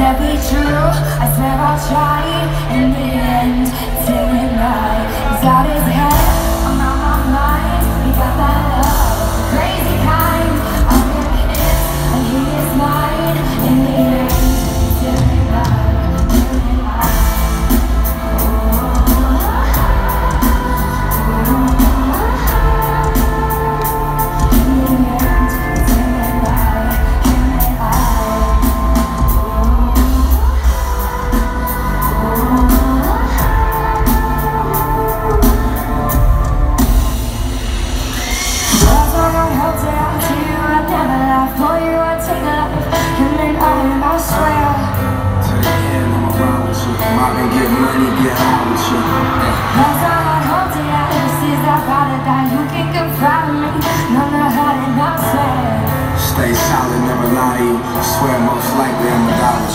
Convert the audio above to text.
said be true. I swear I'll try. In the end, swear. To I'ma ride get money, get high with you. Cause I that ride or you can me, that I swear. Stay solid, never lie to you. I swear most likely I'ma die